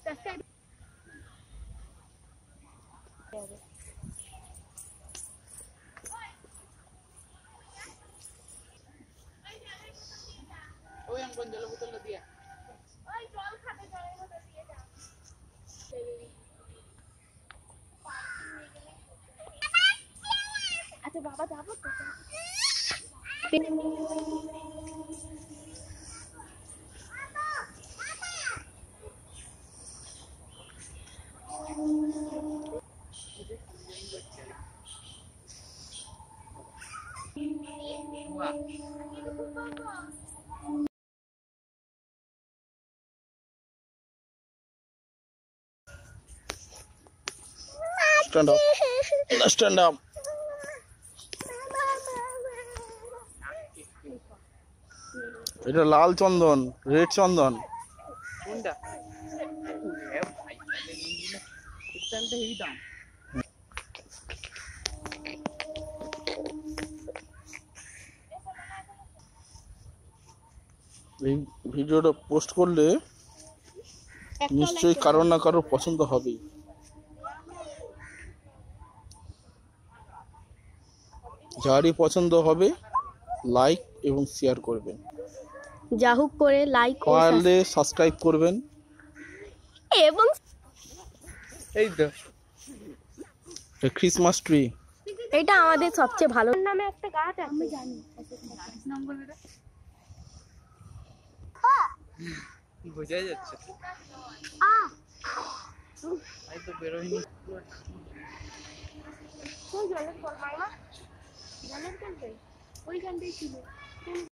Oh yang gondol betul dia. Oi, জল খাবে জলের মতো দিয়ে দাও. আচ্ছা বাবা বাহ স্ট্যান্ড আপ স্ট্যান্ড আপ এটা লাল চন্দন রেড চন্দন কোনটা এ ভাই তাহলে ইঞ্জিনে তেলটা হেভি দাম এই ভিডিওটা পোস্ট করলে নিশ্চয়ই কারোর না কারোর পছন্দ হবেই। যারই পছন্দ হবে লাইক এবং শেয়ার করবেন। যা হোক করে লাইক পারলে সাবস্ক্রাইব করবেন। এবং এই তো। ক্রিসমাস ট্রি এটা আমাদের সবচেয়ে ভালো। নামে একটা গাছ আছে। আমি জানি। নাম বলবি রে বোঝা যাচ্ছে তাই তো বেরোয়নি জলের কল জলের কল ওইখানটাই ছিল